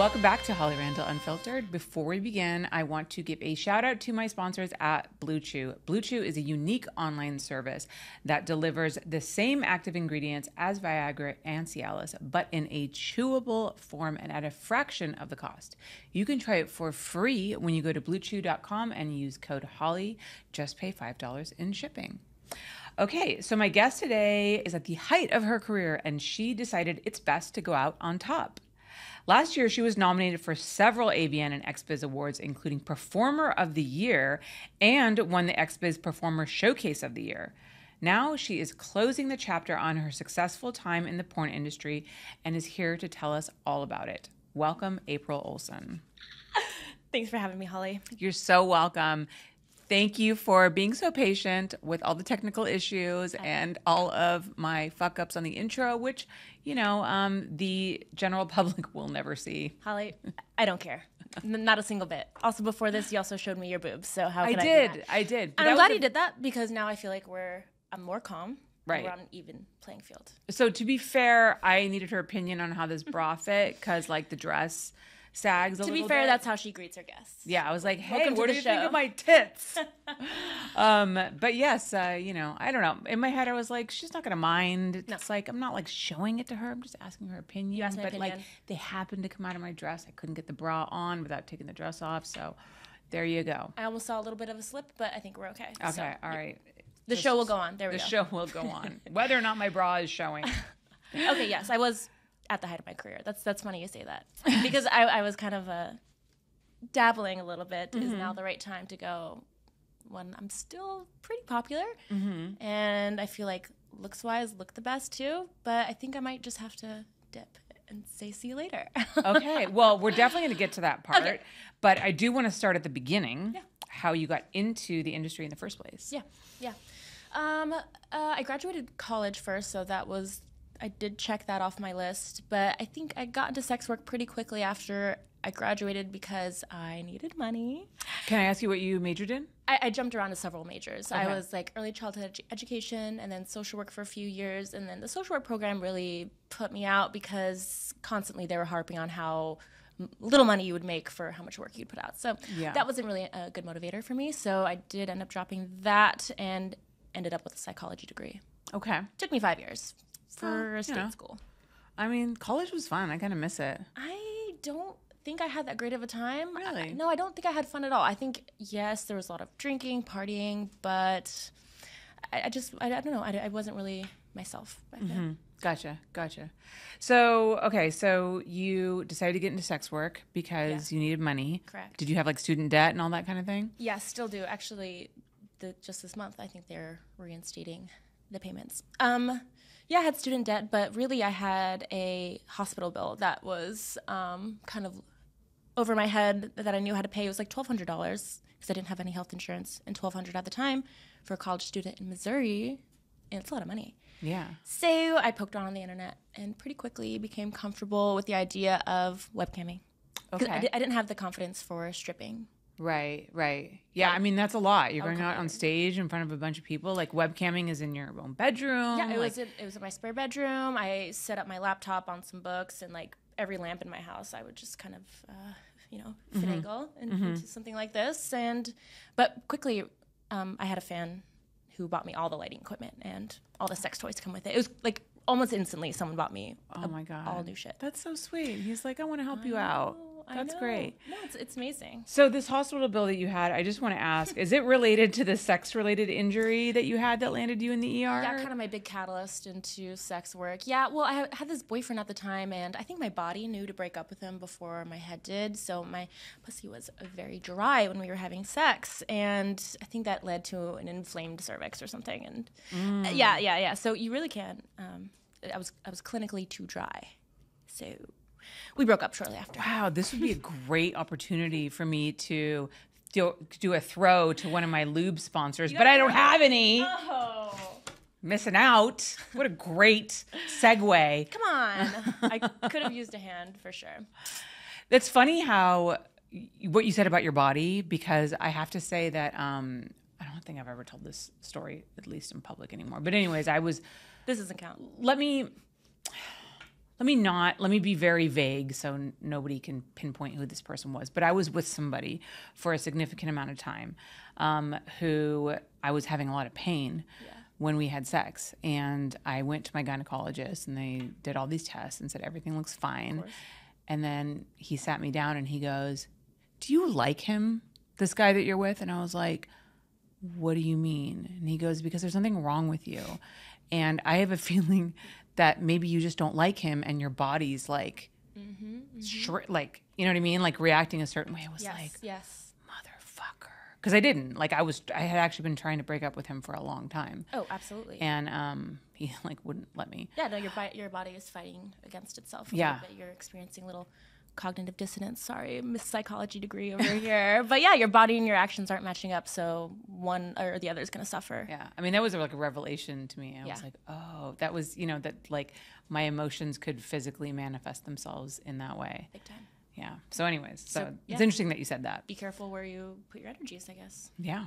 Welcome back to Holly Randall Unfiltered. Before we begin, I want to give a shout out to my sponsors at BlueChew. Blue Chew is a unique online service that delivers the same active ingredients as Viagra and Cialis, but in a chewable form and at a fraction of the cost. You can try it for free when you go to bluechew.com and use code HOLLY. Just pay $5 in shipping. Okay, so my guest today is at the height of her career and she decided it's best to go out on top. Last year, she was nominated for several AVN and XBiz awards, including Performer of the Year and won the XBiz Performer Showcase of the Year. Now she is closing the chapter on her successful time in the porn industry and is here to tell us all about it. Welcome, April Olsen. Thanks for having me, Holly. You're so welcome. Thank you for being so patient with all the technical issues and all of my fuck ups on the intro, which, you know, um, the general public will never see. Holly, I don't care. Not a single bit. Also, before this, you also showed me your boobs. So how I could I, did. that? I did. And I'm glad a- you did that because now I feel like we're I'm more calm. Right. We're on an even playing field. So to be fair, I needed her opinion on how this bra fit because like the dress sags a To be fair, bit. that's how she greets her guests. yeah. I was like, hey, Welcome what do you think of my tits? um, but yes, uh, you know, I don't know. In my head, I was like, she's not gonna mind. It's like I'm not like showing it to her. I'm just asking her opinion. You asked my but like they happened to come out of my dress. I couldn't get the bra on without taking the dress off. So there you go. I almost saw a little bit of a slip, but I think we're okay. Okay, So, all right. the show will go on. There we The go. The show will go on, whether or not my bra is showing. okay, yes, I was at the height of my career. That's that's funny you say that because I, I was kind of uh, dabbling a little bit. Is Mm-hmm. now the right time to go when I'm still pretty popular, Mm-hmm. and I feel like looks wise look the best too. But I think I might just have to dip and say see you later. okay. Well, we're definitely going to get to that part. Okay. But I do want to start at the beginning. Yeah. How you got into the industry in the first place. Yeah, yeah. Um, uh, I graduated college first, so that was I did check that off my list. But I think I got into sex work pretty quickly after I graduated because I needed money. Can I ask you what you majored in? I, I jumped around to several majors. I was like early childhood edu- education and then social work for a few years. And then the social work program really put me out because constantly they were harping on how little money you would make for how much work you'd put out. So Yeah. that wasn't really a good motivator for me. So I did end up dropping that and ended up with a psychology degree. Okay. Took me five years for a state yeah. school. I mean, college was fun. I kind of miss it. I don't think I had that great of a time. I- Really? no, I don't think I had fun at all. I think yes, there was a lot of drinking, partying, but I, I just I, I don't know. I, I wasn't really myself back then. Gotcha. Gotcha. So, okay. So you decided to get into sex work because you needed money. Correct. Did you have like student debt and all that kind of thing? Yeah, still do. Actually, the, just this month, I think they're reinstating the payments. Um, yeah, I had student debt, but really, I had a hospital bill that was um, kind of over my head that I knew how to pay. It was like twelve hundred dollars because I didn't have any health insurance, and twelve hundred at the time for a college student in Missouri, and it's a lot of money. Yeah. So I poked around on the internet and pretty quickly became comfortable with the idea of webcamming. I, Okay. di- I didn't have the confidence for stripping. Right, right. Yeah, I mean that's a lot. You're going out on stage in front of a bunch of people. Like webcamming is in your own bedroom. Yeah, it like- was in, it was in my spare bedroom. I set up my laptop on some books and like every lamp in my house, I would just kind of uh, you know finagle in- into something like this. And but quickly, um, I had a fan who bought me all the lighting equipment and all the sex toys to come with it. It was like almost instantly someone bought me Oh my god. all new shit. That's so sweet. He's like, I want to help you out. That's great. No, it's it's amazing. So this hospital bill that you had, I just want to ask, is it related to the sex-related injury that you had that landed you in the ER? Yeah, kind of my big catalyst into sex work. Yeah, well, I had this boyfriend at the time, and I think my body knew to break up with him before my head did. So my pussy was very dry when we were having sex, and I think that led to an inflamed cervix or something. And Mm. yeah, yeah, yeah. So you really can. Um, I was I was clinically too dry, so we broke up shortly after. Wow, this would be a great opportunity for me to do, do a throw to one of my lube sponsors, but I don't have any. Oh, Missing out. What a great segue. come on! I could have used a hand for sure. It's funny how what you said about your body, because I have to say that um, I don't think I've ever told this story, at least in public anymore. But anyways, I was This doesn't count. let me let me not let me be very vague so n- nobody can pinpoint who this person was but i was with somebody for a significant amount of time um, who i was having a lot of pain when we had sex. And i went to my gynecologist and they did all these tests and said everything looks fine. And then he sat me down and he goes do you like him this guy that you're with? And i was like what do you mean? And he goes, because there's something wrong with you. And I have a feeling that maybe you just don't like him and your body's like, shri- like, you know what I mean? Like reacting a certain way. I was Yes, like, yes. motherfucker. Because I didn't. Like I was, I had actually been trying to break up with him for a long time. Oh, absolutely. And um, he like wouldn't let me. Yeah, no, your your body is fighting against itself. A Yeah. little bit. you're experiencing little cognitive dissonance. Sorry, Miss Psychology degree over here. But yeah, your body and your actions aren't matching up, so one or the other is going to suffer. Yeah. I mean, that was like a revelation to me. I was like, oh, that was, you know, that like my emotions could physically manifest themselves in that way. Big time. Yeah. So, anyways, so, So, it's interesting that you said that. Be careful where you put your energies, I guess. Yeah.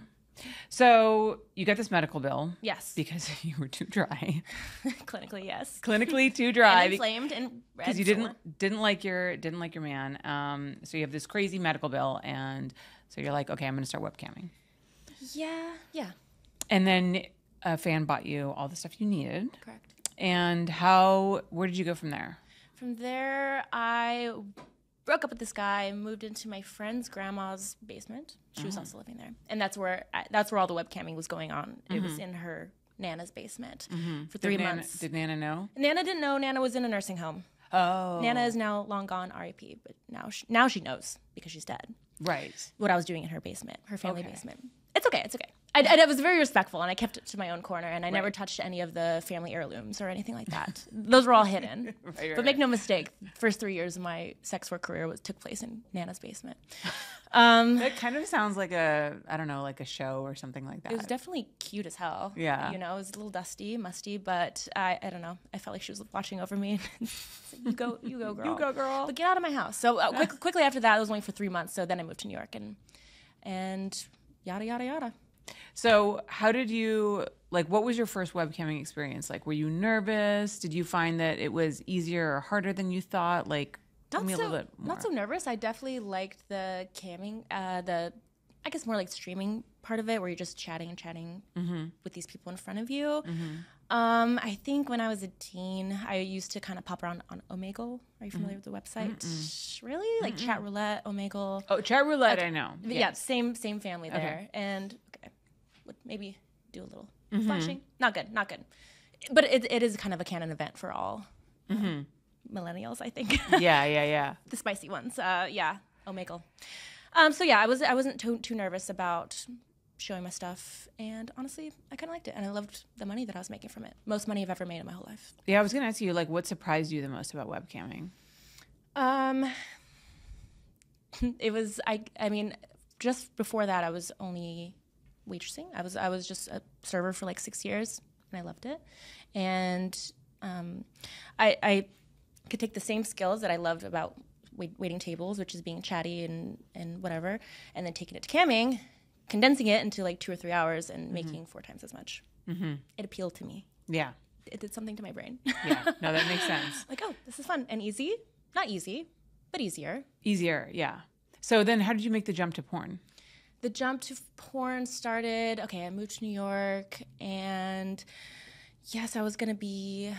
So you got this medical bill Yes. because you were too dry, Clinically, yes. clinically too dry, And inflamed and red because you didn't didn't like your didn't like your man. Um, so you have this crazy medical bill, and so you're like, okay, I'm going to start webcamming, Yeah, yeah, and then a fan bought you all the stuff you needed. correct. And how? Where did you go from there? From there, I broke up with this guy, and moved into my friend's grandma's basement. She was also living there, and that's where I, that's where all the webcamming was going on. It Mm-hmm. was in her nana's basement for three did Nana, months. Did Nana know? Nana didn't know. Nana was in a nursing home. Oh, Nana is now long gone, R.I.P. But now, she, now she knows because she's dead. right. What I was doing in her basement, her family Okay. basement. It's okay. It's okay. I, I, I was very respectful, and I kept it to my own corner, and I never touched any of the family heirlooms or anything like that. Those were all hidden. right, but make no mistake, first three years of my sex work career was took place in Nana's basement. Um, That kind of sounds like a I don't know, like a show or something like that. it was definitely cute as hell. Yeah. you know, it was a little dusty, musty, but I, I don't know. I felt like she was watching over me. you go, you go, girl. you go, girl. But get out of my house. So uh, quick, quickly after that, it was only for three months. So then I moved to New York and and yada yada yada. So, how did you like? What was your first webcamming experience? Like, were you nervous? Did you find that it was easier or harder than you thought? Like, tell Not me so, a little bit more. not so nervous. I definitely liked the camming, uh, the I guess more like streaming part of it, where you're just chatting and chatting Mm-hmm. with these people in front of you. Um, I think when I was a teen, I used to kind of pop around on Omegle. Are you familiar with the website? Really, like chat roulette, Omegle. oh, chat roulette. I know. Yeah, same same family there, and okay, would maybe do a little flashing. Not good, not good. But it, it is kind of a canon event for all um, millennials, I think. yeah, yeah, yeah. the spicy ones. Uh, yeah, Omegle. Um, so yeah, I was I wasn't too, too nervous about showing my stuff, and honestly, I kind of liked it, and I loved the money that I was making from it. Most money I've ever made in my whole life. Yeah, I was gonna ask you like, what surprised you the most about webcamming? Um, it was I. I mean, just before that, I was only waitressing. I was I was just a server for like six years, and I loved it. And um, I I could take the same skills that I loved about wait, waiting tables, which is being chatty and and whatever, and then taking it to camming, condensing it into like two or three hours, and making four times as much. Mm-hmm. It appealed to me. Yeah, It did something to my brain. yeah. No, that makes sense. like, oh, this is fun and easy. Not easy, but easier. Easier. Yeah. So then, how did you make the jump to porn? The jump to porn started okay i moved to new york and yes i was going to be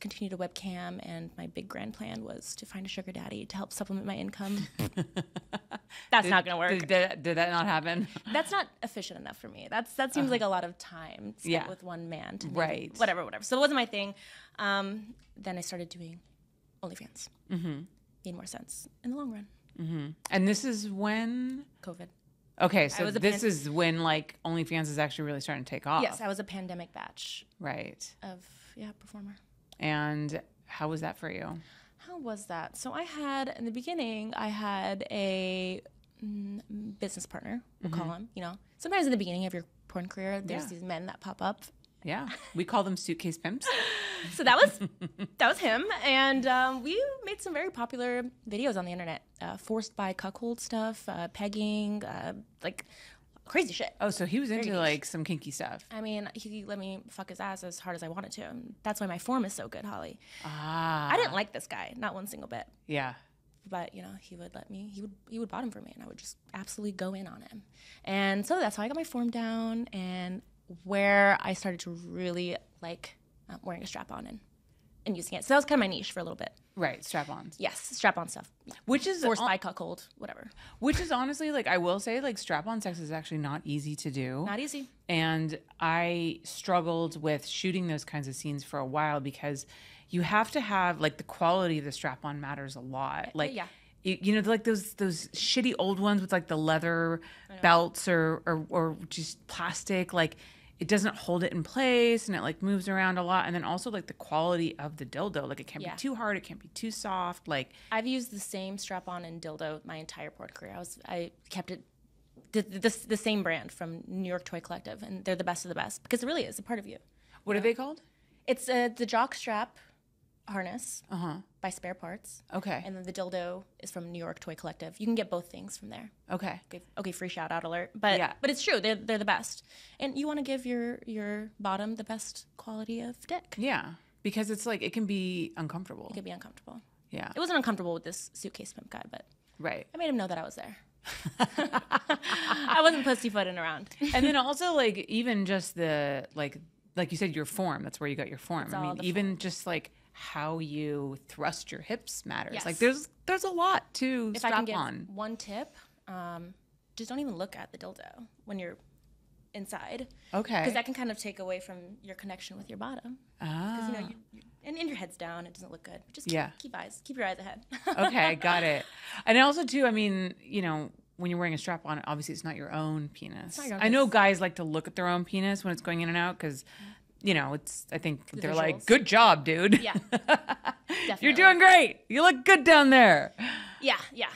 continue to webcam and my big grand plan was to find a sugar daddy to help supplement my income that's not going to work Did, did, did that not happen? that's not efficient enough for me that's that seems like a lot of time spent Yeah. with one man to Right. whatever whatever so it wasn't my thing um, then i started doing onlyfans mm-hmm. made more sense in the long run And this is when. covid Okay, so this pan- is when like OnlyFans is actually really starting to take off. yes i was a pandemic batch Right. of yeah performer And how was that for you? How was that? So I had in the beginning, I had a mm, business partner. We'll call him. You know, sometimes in the beginning of your porn career, there's Yeah. these men that pop up. Yeah, we call them suitcase pimps. So that was that was him, and um, we made some very popular videos on the internet. Uh, forced by cuckold stuff, uh, pegging, uh, like crazy shit. Oh, so he was into like some kinky stuff. I mean, he let me fuck his ass as hard as I wanted to. And that's why my form is so good, Holly. Ah. I didn't like this guy, not one single bit. Yeah. But you know, he would let me. He would he would bottom for me, and I would just absolutely go in on him. And so that's how I got my form down, and where I started to really like uh, wearing a strap on and and using it. So that was kind of my niche for a little bit. Right. Strap-ons. Yes, strap on stuff. Which is Force by cuckold, whatever. which is honestly like I will say like strap-on sex is actually not easy to do. Not easy. and I struggled with shooting those kinds of scenes for a while because you have to have like the quality of the strap on matters a lot. Like yeah. you, you know like those those shitty old ones with like the leather belts or, or or just plastic like it doesn't hold it in place and it like moves around a lot and then also like the quality of the dildo like it can't Yeah. be too hard it can't be too soft like I've used the same strap on and dildo my entire porn career. I was I kept it the, the, the same brand from New York Toy Collective, and they're the best of the best because it really is a part of you. what are they called? It's uh, the jock strap harness Uh-huh. by Spare Parts, Okay. and then the dildo is from New York Toy Collective. You can get both things from there. Okay. Okay, okay free shout out alert. But Yeah. but it's true. They're they're the best, and you want to give your your bottom the best quality of dick. Yeah. Because it's like it can be uncomfortable. It could be uncomfortable. Yeah. It wasn't uncomfortable with this suitcase pimp guy, but Right. I made him know that I was there. I wasn't pussyfooting around. and then also like even just the like like you said your form that's where you got your form i mean even just like how you thrust your hips matters Yes. like there's there's a lot to if I strap can give on one tip, um, just don't even look at the dildo when you're inside, okay because that can kind of take away from your connection with your bottom. Because you know, you, you, and, and your head's down, it doesn't look good. Just keep, Yeah. keep eyes, keep your eyes ahead. okay got it and also too i mean you know when you're wearing a strap on obviously it's not your own penis your own i know guys like to look at their own penis when it's going in and out because you know it's i think they're like good job dude yeah, definitely. you're doing great you look good down there Yeah, yeah.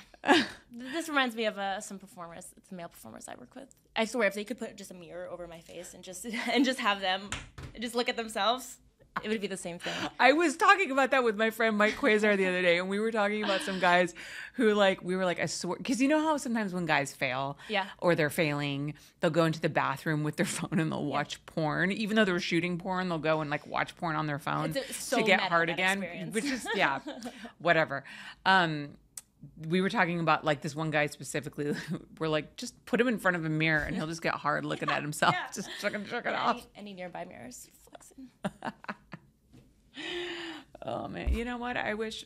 this reminds me of uh, some performers, it's male performers I work with. I swear, if they could put just a mirror over my face and just and just have them just look at themselves, it would be the same thing. I was talking about that with my friend Mike Quasar the other day, and we were talking about some guys who, like, we were like, I swear, because you know how sometimes when guys fail, Yeah. or they're failing, they'll go into the bathroom with their phone and they'll watch porn, even though they're shooting porn, they'll go and like watch porn on their phone a- so to get hard again, experience. which is yeah, whatever. Um, we were talking about like this one guy specifically. we're like, just put him in front of a mirror and he'll just get hard looking at himself, Yeah. just fucking jerk it Any, off. any nearby mirrors flexing. Oh man, you know what? I wish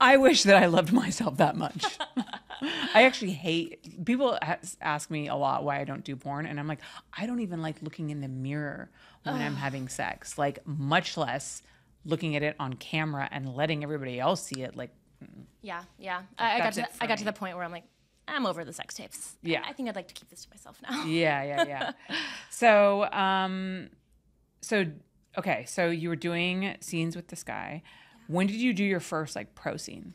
I wish that I loved myself that much. I actually hate people ask me a lot why I don't do porn and I'm like, I don't even like looking in the mirror when I'm having sex. Like much less looking at it on camera and letting everybody else see it like Yeah, yeah. I, I got to for I got to the point where I'm like, I'm over the sex tapes. Yeah. I think I'd like to keep this to myself now. yeah, yeah, yeah. so, um so okay, so you were doing scenes with this guy. When did you do your first like pro scene?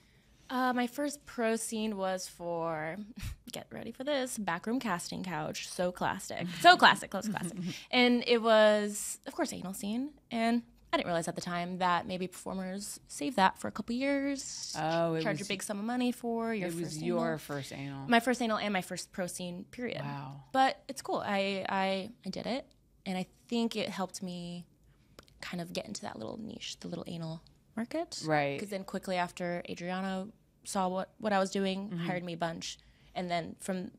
Uh, my first pro scene was for, get ready for this, backroom casting couch. So classic. So classic, close classic. And it was, of course, anal scene. And I didn't realize at the time that maybe performers save that for a couple years. Oh, it charge was- a big sum of money for your It was first your anal. first anal. my first anal and my first pro scene period. Wow. But it's cool. I, I I did it, and I think it helped me kind of get into that little niche, the little anal market. Right. Because then quickly after Adriano saw what what I was doing, Mm-hmm. hired me a bunch, and then from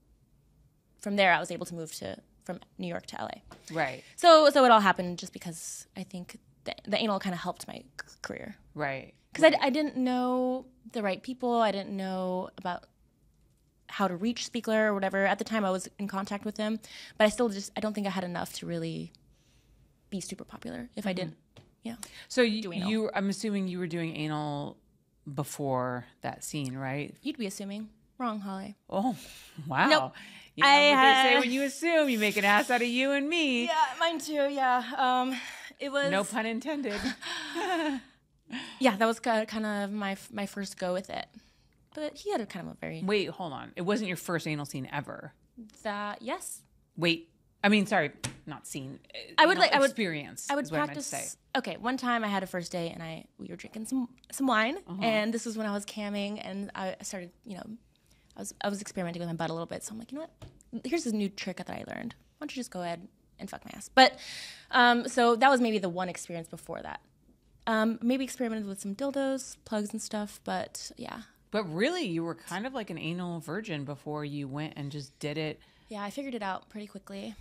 from there I was able to move to from New York to LA. Right. So so it all happened just because I think the, the anal kind of helped my career Right. because I, I didn't know the right people. I didn't know about how to reach Spiegler or whatever. At the time, I was in contact with him, but I still just I don't think I had enough to really be super popular if I didn't. Yeah, So you, you, I'm assuming you were doing anal before that scene, right? you'd be assuming wrong, Holly. Oh, wow. Nope. You know I what they say when you assume you make an ass out of you and me. Yeah, mine too. Yeah, um, it was No pun intended. yeah, that was kind of my my first go with it. But he had a kind of a very Wait, hold on. It wasn't your first anal scene ever. that yes. Wait. I mean, sorry, not seen. I would like- I would- experience. I would practice. I to say. Okay, one time I had a first date and I we were drinking some some wine, Uh-huh. and this was when I was camming, and I started, you know, I was I was experimenting with my butt a little bit, so I'm like, you know what? Here's this new trick that I learned. Why don't you just go ahead and fuck my ass? But um, so that was maybe the one experience before that. Um, maybe experimented with some dildos, plugs, and stuff. But yeah, But really, you were kind of like an anal virgin before you went and just did it. yeah, I figured it out pretty quickly.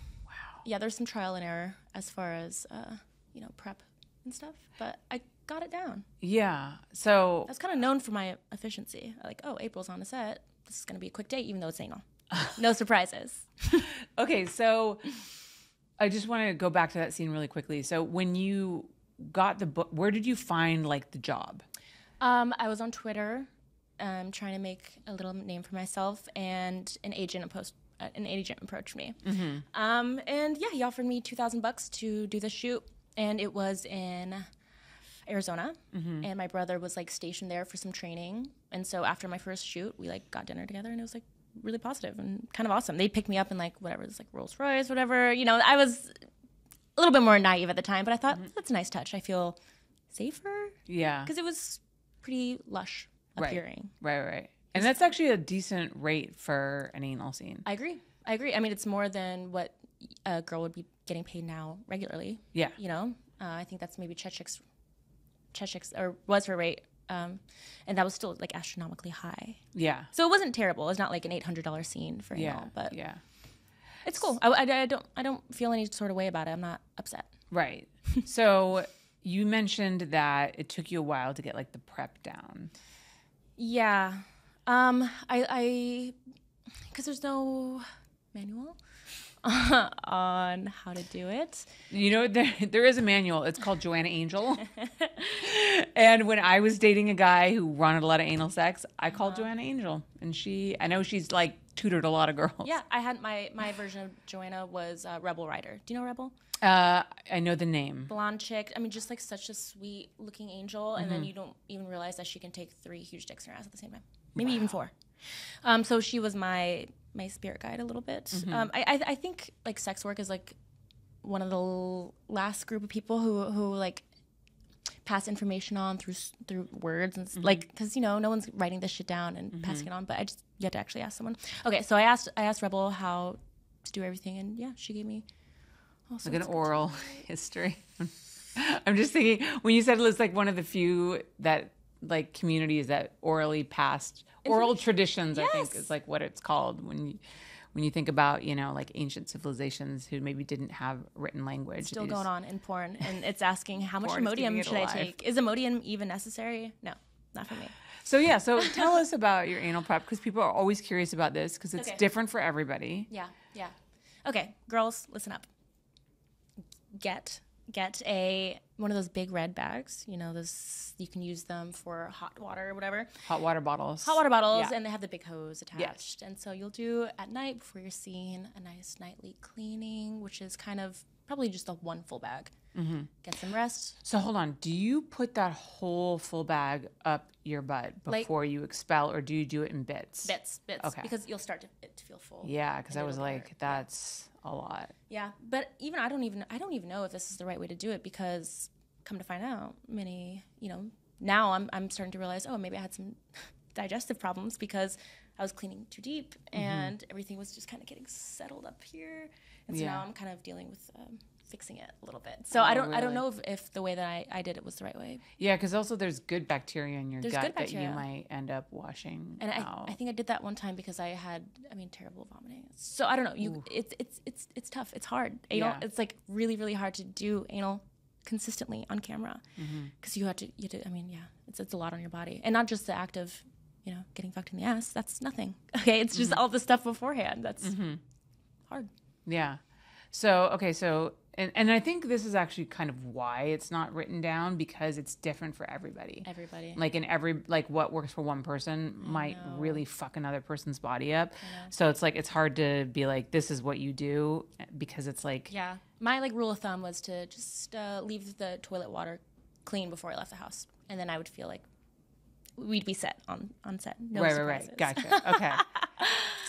Yeah, there's some trial and error as far as uh, you know prep and stuff, but I got it down. Yeah. So I was kind of known for my efficiency. Like, oh, April's on a set. This is gonna be a quick date, even though it's anal. no surprises. Okay, so I just want to go back to that scene really quickly. So when you got the book, where did you find like the job? Um, I was on Twitter, um, trying to make a little name for myself, and an agent post, an agent approached me. Mm-hmm. Um, and yeah, he offered me two thousand bucks to do the shoot, and it was in Arizona, mm-hmm. and my brother was like stationed there for some training. And so after my first shoot, we like got dinner together, and it was like really positive and kind of awesome. They picked me up in like whatever, it's like Rolls Royce, whatever. You know, I was a little bit more naive at the time, but I thought mm-hmm. that's a nice touch. I feel safer Yeah. because it was pretty lush appearing. Right. appearing. Right, right. And that's actually a decent rate for an anal scene. I agree. I agree. I mean, it's more than what a girl would be getting paid now regularly. Yeah. You know, uh, I think that's maybe Chechik's, Chechik's or was her rate, um, and that was still like astronomically high. Yeah. So it wasn't terrible. It's not like an eight hundred dollar scene for Yeah. anal, but yeah. it's cool. I, I, I don't I don't feel any sort of way about it. I'm not upset. Right. so you mentioned that it took you a while to get like the prep down. Yeah. Um, I, I, because there's no manual on how to do it. You know, there, there is a manual. It's called Joanna Angel. and when I was dating a guy who wanted a lot of anal sex, I called Joanna Angel. And she, I know she's like tutored a lot of girls. Yeah, I had my my version of Joanna was uh, Rebel Rhyder. Do you know Rebel? Uh, I know the name. Blonde chick. I mean, just like such a sweet looking angel, and then you don't even realize that she can take three huge dicks in her ass at the same time, maybe even four. Um, so she was my my spirit guide a little bit. Um, I, I I think like sex work is like one of the l- last group of people who who like pass information on through through words and s like because you know no one's writing this shit down and passing it on but i just you have to actually ask someone okay so i asked i asked rebel how to do everything and yeah she gave me all Like an oral history. I'm just thinking when you said it was like one of the few that like communities that orally passed oral traditions. I think is like what it's called when you when you think about you know like ancient civilizations who maybe didn't have written language. still They going on in porn and it's asking how much Imodium should I take is Imodium even necessary no not for me So yeah, so tell us about your anal prep because people are always curious about this because it's Okay. different for everybody. Yeah, yeah. Okay, girls, listen up. Get get a one of those big red bags. You know, those you can use them for hot water or whatever. Hot water bottles. Hot water bottles, Yeah. and they have the big hose attached. And so you'll do at night before you're scene a nice nightly cleaning, which is kind of probably just a one full bag. Mm-hmm. Get some rest. So hold on. Do you put that whole full bag up your butt Like- before you expel, or do you do it in bits? Bits, bits, Okay. because you'll start to, to feel full. Yeah, because I was it'll hurt. like, that's a lot. Yeah, but even I don't even I don't even know if this is the right way to do it because come to find out, many you know now I'm I'm starting to realize oh maybe I had some digestive problems because I was cleaning too deep Mm-hmm. and everything was just kind of getting settled up here, and so Yeah. now I'm kind of dealing with um, fixing it a little bit. So I Oh, don't I don't know if, if the way that I, I did it was the right way, Yeah, because also there's good bacteria in your There's gut that you might end up washing and I. I think I did that one time because I had I mean terrible vomiting. So I don't know you it's it's it's it's tough. It's hard. Anal, Yeah. It's like really really hard to do anal consistently on camera Mm-hmm. because you have to you to I mean yeah it's it's a lot on your body and not just the act of you know getting fucked in the ass. That's nothing. Okay, it's Mm-hmm. just all the stuff beforehand. That's hard. Yeah. So okay, so and and I think this is actually kind of why it's not written down because it's different for everybody. Everybody. Like in every like what works for one person might really fuck another person's body up. So it's like it's hard to be like this is what you do because it's like Yeah. My like rule of thumb was to just uh, leave the toilet water clean before I left the house, and then I would feel like we'd be set on on set. No right, surprises. right, right. Gotcha. Okay.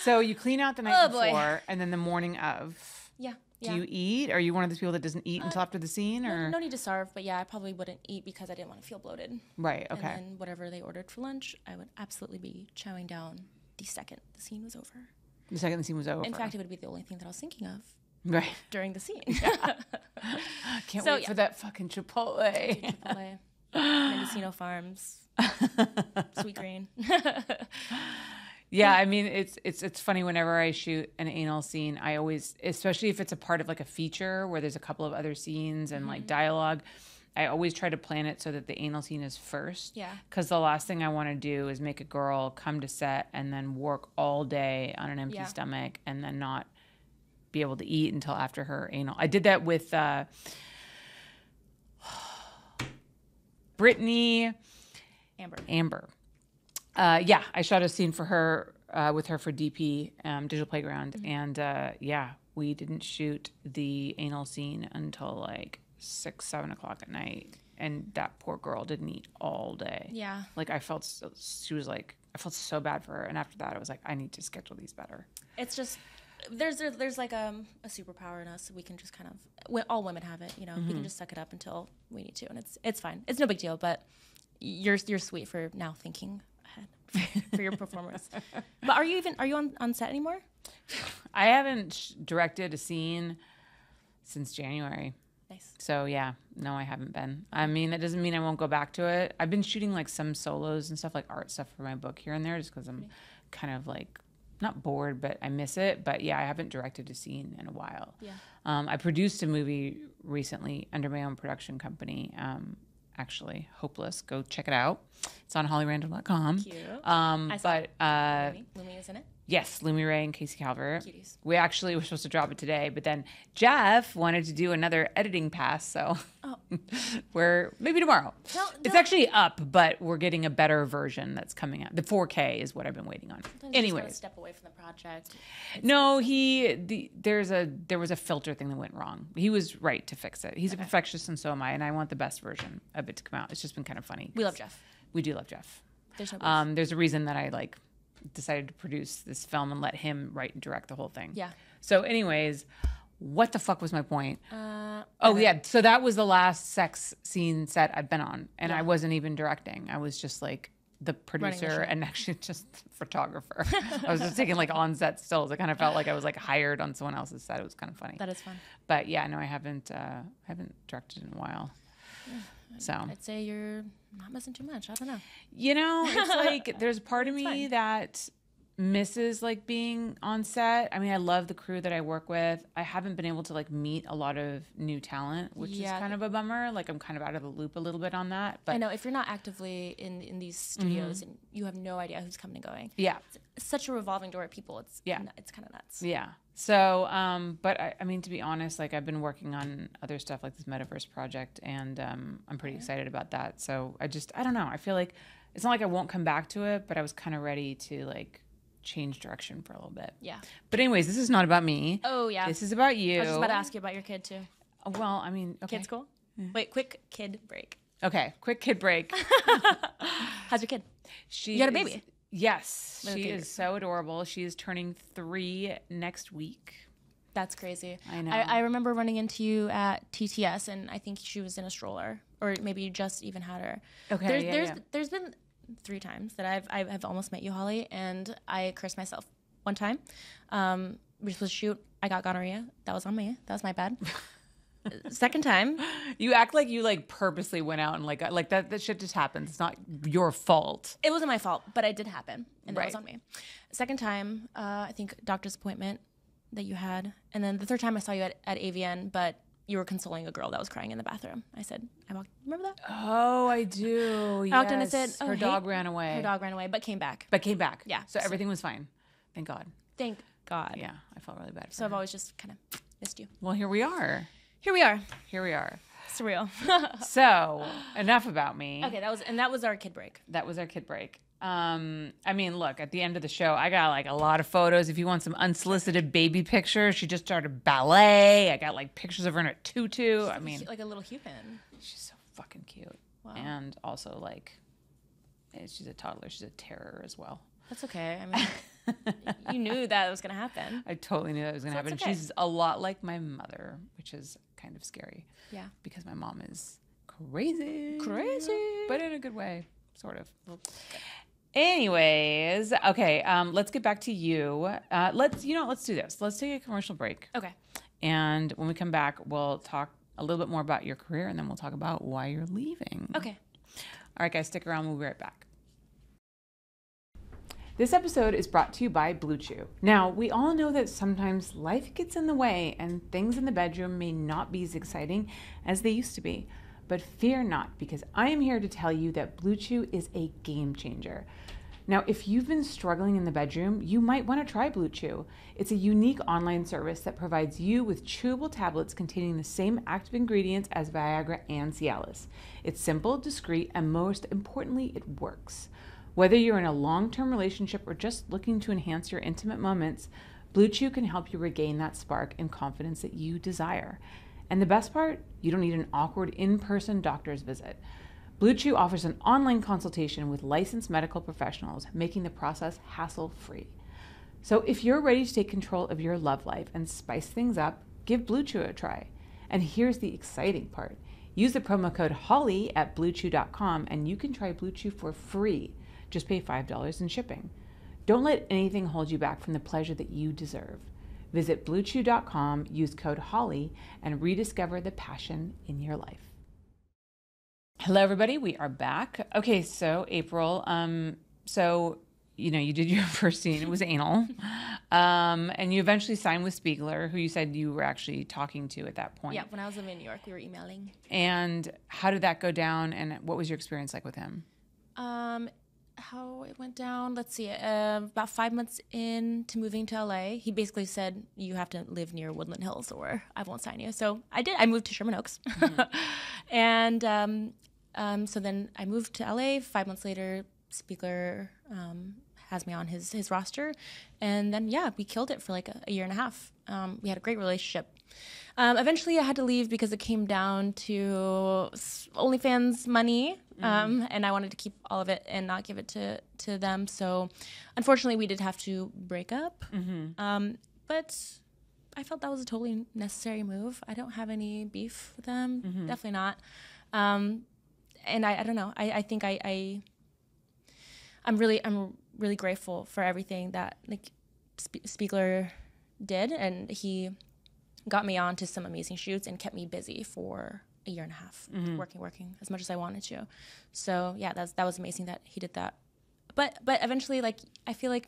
so you clean out the night Oh, boy. before and then the morning of. Yeah. Do Yeah. you eat? Are you one of those people that doesn't eat uh, until after the scene or no need to starve, but yeah, I probably wouldn't eat because I didn't want to feel bloated. Right, okay. And then whatever they ordered for lunch, I would absolutely be chowing down the second the scene was over. The second the scene was over. In fact, it would be the only thing that I was thinking of right. during the scene. Can't So, wait yeah. for that fucking Chipotle. Chipotle, Mendocino Farms, Sweetgreen. Yeah, I mean it's it's it's funny whenever I shoot an anal scene, I always especially if it's a part of like a feature where there's a couple of other scenes and Mm-hmm. like dialogue, I always try to plan it so that the anal scene is first. Yeah. Cuz the last thing I want to do is make a girl come to set and then work all day on an empty Yeah. stomach and then not be able to eat until after her anal. I did that with uh Brittany Amber. Amber. Uh, yeah, I shot a scene for her uh, with her for DP um, Digital Playground, and uh, yeah, we didn't shoot the anal scene until like six, seven o'clock at night, and that poor girl didn't eat all day. Yeah. like I felt so, she was like I felt so bad for her, and after that, I was like, I need to schedule these better. It's just there's there's, there's like um, a superpower in us. We can just kind of we, all women have it. You know, we can just suck it up until we need to, and it's it's fine. It's no big deal. But you're you're sweet for now thinking ahead for your performance. but are you even are you on on set anymore? I haven't sh- directed a scene since January. Nice. So yeah, no, I haven't been. I mean, that doesn't mean I won't go back to it. I've been shooting like some solos and stuff, like art stuff for my book here and there, just because I'm kind of like not bored, but I miss it. But yeah, I haven't directed a scene in a while. Yeah. Um, I produced a movie recently under my own production company. Um, actually, Hopeless. Go check it out. It's on hollyrandall.com. Cute. Um, I saw but uh, Lumi, Lumi is in it. Yes, Lumi Ray and Casey Calvert. Cuties. We actually were supposed to drop it today, but then Jeff wanted to do another editing pass, so Oh. we're maybe tomorrow. Don't- it's actually up, but we're getting a better version that's coming out. The 4K is what I've been waiting on. Sometimes Anyways, step away from the project. no, he the there's a there was a filter thing that went wrong. He was right to fix it. He's a perfectionist, and so am I, and I want the best version of it to come out. It's just been kind of funny. We love Jeff. We do love Jeff. There's no. Um, there's a reason that I like decided to produce this film and let him write and direct the whole thing. Yeah. So, anyways, what the fuck was my point? Uh, Oh yeah, so that was the last sex scene set I've been on, and I wasn't even directing. I was just like the producer and actually just photographer. I was just taking like on set stills. I kind of felt like I was like hired on someone else's set. It was kind of funny. that is fun. But yeah, no, I haven't. Uh, I haven't directed in a while. So I'd say you're not missing too much. I don't know. you know, it's like there's a part of me that misses like being on set. I mean, I love the crew that I work with. I haven't been able to like meet a lot of new talent, which Yeah. is kind of a bummer. Like I'm kind of out of the loop a little bit on that. But I know if you're not actively in in these studios mm-hmm. and you have no idea who's coming and going, yeah, it's such a revolving door of people. It's Yeah. it's kind of nuts. yeah. So, um, but I, I mean, to be honest, like I've been working on other stuff like this metaverse project, and um, I'm pretty excited about that. So I just, I don't know. I feel like it's not like I won't come back to it, but I was kind of ready to like change direction for a little bit. Yeah. But anyways, this is not about me. Oh yeah. This is about you. I was just about to ask you about your kid too. Well, I mean, okay. Kid's cool. Wait, quick kid break. Okay, quick kid break. How's your kid? She You got a baby? Yes, she is so adorable. She is turning three next week. That's crazy. I know. I, I remember running into you at TTS, and I think she was in a stroller, or maybe you just even had her. Okay, There's yeah, there's yeah. there's been three times that I've I've, I've almost met you, Holly, and I cursed myself. One time, um, we were supposed to shoot. I got gonorrhea. That was on me. That was my bad. Second time, You act like you like purposely went out and like like that. That shit just happens. It's not your fault. it wasn't my fault, but it did happen, and that was on me. Second time, uh, I think doctor's appointment that you had, and then the third time I saw you at, at AVN, but you were consoling a girl that was crying in the bathroom. I said, I walked. Remember that? Oh, I do. I walked in and said, oh, her hey. dog ran away. Her dog ran away, but came back. but came back. Yeah, So so- everything was fine. Thank God. Thank God. Yeah, I felt really bad. For So I've always just kind of missed you. Well, here we are. Here we are. Here we are. Surreal. So enough about me. okay, that was and that was our kid break. that was our kid break. Um, I mean, look, at the end of the show, I got like a lot of photos. If you want some unsolicited baby pictures, she just started ballet. I got like pictures of her in a tutu. I mean, like a little human. she's so fucking cute. Wow. And also, like, eh, she's a toddler. She's a terror as well. That's okay. I mean, you knew that was gonna happen. I totally knew that was going to So happen. okay. She's a lot like my mother, which is kind of scary Yeah. because my mom is crazy. Crazy. But in a good way, sort of. Anyways, okay, um, let's get back to you. Uh, let's, you know, let's do this. Let's take a commercial break. Okay. And when we come back, we'll talk a little bit more about your career and then we'll talk about why you're leaving. Okay. All right, guys, stick around. We'll be right back. This episode is brought to you by BlueChew. Now, we all know that sometimes life gets in the way and things in the bedroom may not be as exciting as they used to be. But fear not, because I am here to tell you that BlueChew is a game changer. Now, if you've been struggling in the bedroom, you might want to try BlueChew. It's a unique online service that provides you with chewable tablets containing the same active ingredients as Viagra and Cialis. It's simple, discreet, and most importantly, it works. Whether you're in a long term relationship or just looking to enhance your intimate moments, BlueChew can help you regain that spark and confidence that you desire. And the best part, you don't need an awkward in person doctor's visit. BlueChew offers an online consultation with licensed medical professionals, making the process hassle free. So if you're ready to take control of your love life and spice things up, give BlueChew a try. And here's the exciting part use the promo code HOLLY at bluechew.com and you can try BlueChew for free. Just pay $5 in shipping. Don't let anything hold you back from the pleasure that you deserve. Visit bluechew.com, use code HOLLY, and rediscover the passion in your life. Hello, everybody. We are back. Okay, so April, um, so you know, you did your first scene. It was anal, um, and you eventually signed with Spiegler, who you said you were actually talking to at that point. Yeah, when I was living in New York, we were emailing. And how did that go down? And what was your experience like with him? Um, how it went down. Let's see. Uh, about five months into moving to LA, he basically said, "You have to live near Woodland Hills, or I won't sign you." So I did. I moved to Sherman Oaks, and um, um, so then I moved to LA. Five months later, Spiegler um, has me on his his roster, and then yeah, we killed it for like a, a year and a half. Um, we had a great relationship. Um, eventually, I had to leave because it came down to OnlyFans money, um, and I wanted to keep all of it and not give it to to them. So, unfortunately, we did have to break up. Um, but I felt that was a totally necessary move. I don't have any beef with them, definitely not. Um, and I, I don't know. I, I think I, I I'm really I'm really grateful for everything that like Sp- Spiegler did, and he got me on to some amazing shoots and kept me busy for a year and a half, working, working as much as I wanted to. So yeah, that's that was amazing that he did that. But but eventually, like I feel like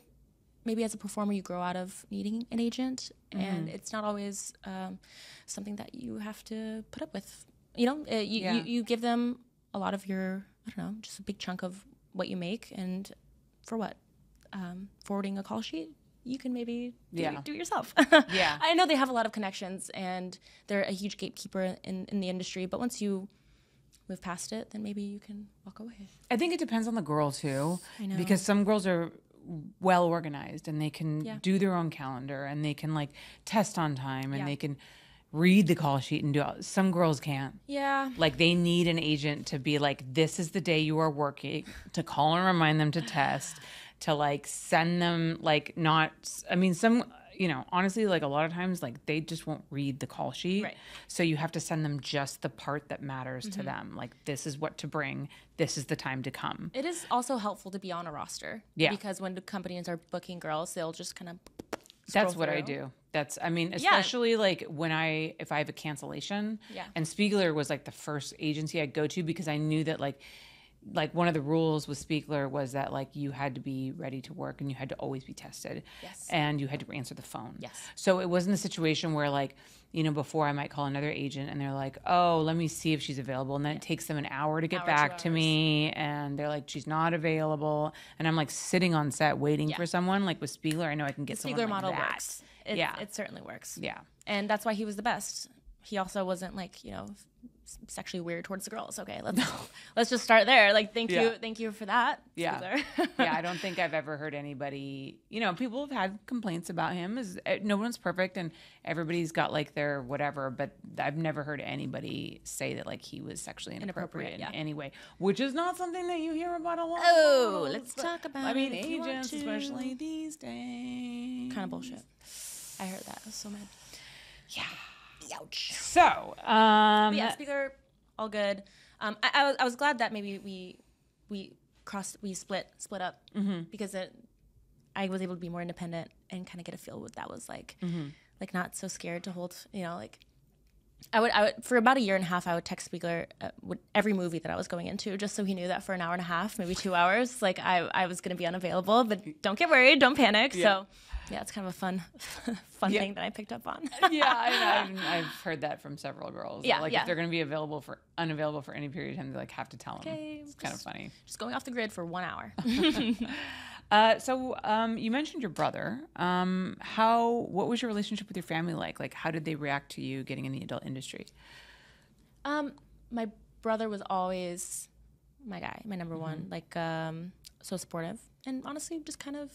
maybe as a performer you grow out of needing an agent, and it's not always um, something that you have to put up with. You know, uh, you, Yeah. you you give them a lot of your I don't know, just a big chunk of what you make, and for what um, forwarding a call sheet, you can maybe do, Yeah. do it yourself. Yeah. I know they have a lot of connections and they're a huge gatekeeper in, in the industry, but once you move past it, then maybe you can walk away. I think it depends on the girl too, I know. because some girls are well organized and they can Yeah. do their own calendar and they can like test on time and Yeah. they can read the call sheet and do it. Some girls can't. Yeah. Like they need an agent to be like, this is the day you are working, to call and remind them to test, to like send them like not. I mean, some you know honestly like a lot of times like they just won't read the call sheet, Right. Mm-hmm. so you have to send them just the part that matters to them. Like this is what to bring. This is the time to come. It is also helpful to be on a roster. Yeah. Because when the companies are booking girls, they'll just kind of. That's what I do. That's I mean, especially like when I if I have a cancellation. Yeah. And Spiegler was like the first agency I'd go to because I knew that like like one of the rules with Spiegler was that like you had to be ready to work and you had to always be tested. Yes. And you had to answer the phone. Yes. So it wasn't a situation where like, you know, before I might call another agent and they're like, oh, let me see if she's available. And then it takes them an hour to get Hour, back to me. And they're like, she's not available. And I'm like sitting on set waiting for someone. Like with Spiegler, I know I can get someone Spiegler like model that. works. It, Yeah. It certainly works. Yeah. And that's why he was the best. He also wasn't like, you know, sexually weird towards the girls. Okay, let's let's just start there. Like thank you thank you for that. Yeah. Yeah, I don't think I've ever heard anybody, you know, people have had complaints about him is eh, no one's perfect and everybody's got like their whatever, but I've never heard anybody say that like he was sexually inappropriate, Inappropriate, in yeah. any way, which is not something that you hear about a lot. Oh, let's talk about I mean, it if you want agents, especially these days. kind of bullshit. I heard that. I was so mad. Yeah. Ouch. So, um, yeah, Spiegler, all good. Um, I, I was I was glad that maybe we we crossed, we split split up because it, I was able to be more independent and kind of get a feel what that was like, like not so scared to hold, you know, like. I would, I would, for about a year and a half, I would text Spiegler uh, with every movie that I was going into, just so he knew that for an hour and a half, maybe two hours, like I, I was going to be unavailable. But don't get worried, don't panic. So, yeah, it's kind of a fun, fun Yeah. thing that I picked up on. yeah, I, I've, I've heard that from several girls. Yeah, like yeah. if they're going to be available for unavailable for any period of time, they like have to tell them. Okay, it's kind of funny. just going off the grid for one hour. Uh, so um, you mentioned your brother. Um, how? What was your relationship with your family like? Like, how did they react to you getting in the adult industry? Um, my brother was always my guy, my number one. Mm-hmm. Like, um, so supportive and honestly, just kind of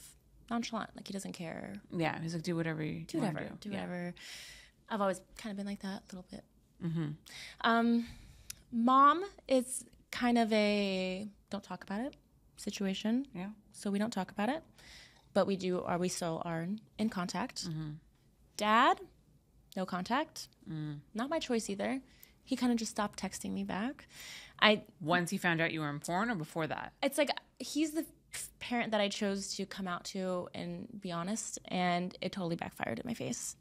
nonchalant. Like he doesn't care. Yeah, he's like, do whatever you Do whatever. Do, Yeah. whatever. I've always kind of been like that a little bit. Mm-hmm. Um, mom is kind of a don't talk about it situation. Yeah. So we don't talk about it, but we do. Are we still are in, contact? Mm-hmm. Dad, no contact. Mm. Not my choice either. He kind of just stopped texting me back. I Once he found out you were in porn, or before that? it's like he's the parent that I chose to come out to and be honest, and it totally backfired in my face.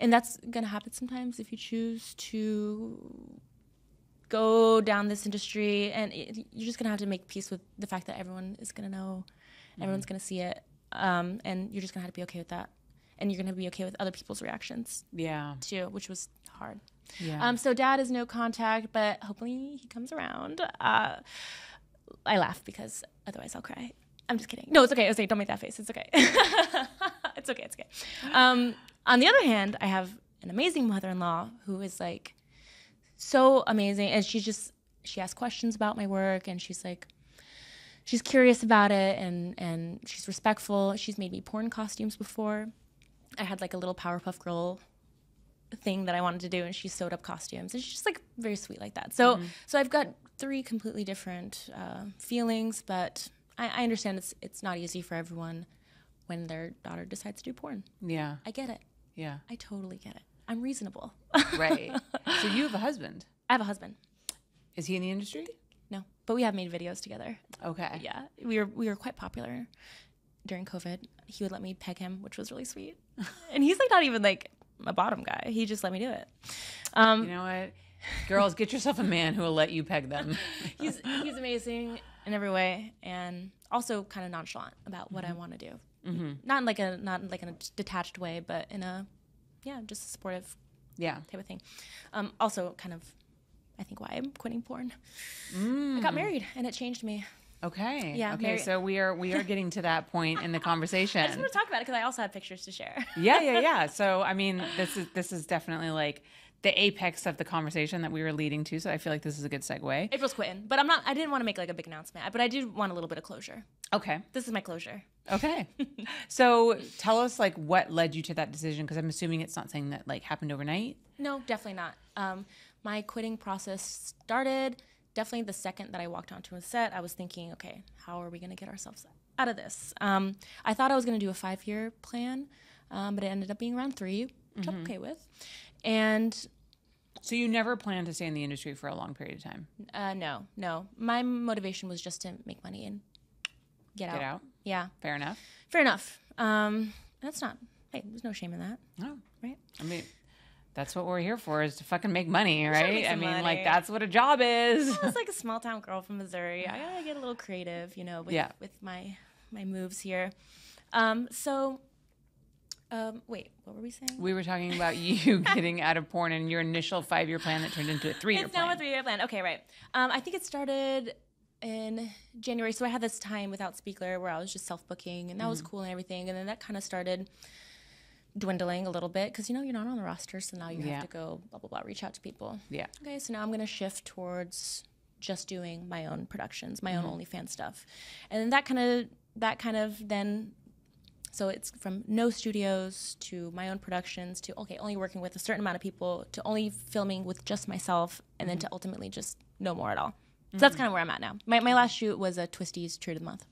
And that's gonna happen sometimes if you choose to go down this industry, and it, you're just gonna have to make peace with the fact that everyone is gonna know, everyone's gonna see it, um, and you're just gonna have to be okay with that, and you're gonna be okay with other people's reactions Yeah. too, which was hard. Yeah. Um, so dad is no contact, but hopefully he comes around. Uh, I laugh because otherwise I'll cry. I'm just kidding. No, it's okay. It's okay. Don't make that face. It's okay. it's okay. It's okay. Um, on the other hand, I have an amazing mother-in-law who is like so amazing, and she just she asks questions about my work, and she's like she's curious about it, and and she's respectful. She's made me porn costumes before. I had like a little Powerpuff Girl thing that I wanted to do, and she sewed up costumes, and she's just like very sweet like that. So, so I've got three completely different uh, feelings, but I, I understand it's it's not easy for everyone when their daughter decides to do porn. yeah. I get it. Yeah. I totally get it. I'm reasonable. Right. so you have a husband. I have a husband. Is he in the industry? No, but we have made videos together. Okay. Yeah, we were we were quite popular during COVID. He would let me peg him, which was really sweet. and he's like not even like a bottom guy. He just let me do it. Um, You know what? Girls, get yourself a man who will let you peg them. he's he's amazing in every way, and also kind of nonchalant about what I want to do. Not in like a not in like in a detached way, but in a yeah, just a supportive Yeah. type of thing. Um, also, kind of, I think why I'm quitting porn. I got married, and it changed me. Okay. Yeah, Okay. So we are we are getting to that point in the conversation I just want to talk about it because I also have pictures to share. yeah, yeah, yeah. So I mean, this is this is definitely like the apex of the conversation that we were leading to. So I feel like this is a good segue. April's quitting, but I'm not. I didn't want to make like a big announcement, but I did want a little bit of closure. Okay. This is my closure. Okay. so tell us like what led you to that decision because I'm assuming it's not something that like happened overnight. No, definitely not. Um, my quitting process started definitely the second that I walked onto a set. I was thinking, okay, how are we going to get ourselves out of this? Um, I thought I was going to do a five year plan, um, but it ended up being around three, which I'm okay with. And So you never planned to stay in the industry for a long period of time. uh, no, no, my motivation was just to make money and get, Get out. Yeah, Fair enough. fair enough. Um, that's not. Hey, there's no shame in that, No. right? I mean, that's what we're here for is to fucking make money, right? make I some mean, money. like that's what a job is. I was like a small town girl from Missouri. I gotta get a little creative, you know, with, Yeah. with my my moves here. Um, so, um, wait, what were we saying? we were talking about you getting out of porn and your initial five year plan that turned into a three year plan. it's now a three year plan. Okay, right. Um, I think it started in January. So I had this time without Spiegler where I was just self booking, and that Mm-hmm. was cool and everything. And then that kind of started dwindling a little bit because you know you're not on the roster, so now you Yeah. have to go blah blah blah, reach out to people. Yeah. Okay, so now I'm gonna shift towards just doing my own productions, my Mm-hmm. own OnlyFans stuff, and then that kind of that kind of then. So it's from no studios to my own productions to okay, only working with a certain amount of people to only filming with just myself, and Mm-hmm. then to mm-hmm. ultimately just no more at all. So that's mm-hmm. kind of where I'm at now. My, my last shoot was a Twistys Treat of the Month.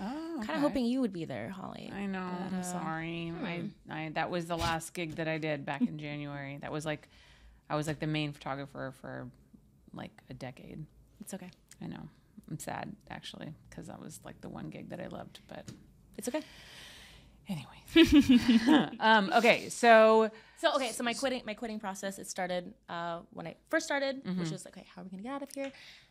Oh, Kind of hoping you would be there, Holly. I know. I'm uh, sorry. Hmm. I, I that was the last gig that I did back in January. That was like, I was like the main photographer for like a decade. It's okay. I know. I'm sad actually because that was like the one gig that I loved. But It's okay. Anyway, um, okay, so So okay, so my quitting my quitting process it started uh, when I first started, Mm-hmm. which was like, okay, how are we gonna get out of here?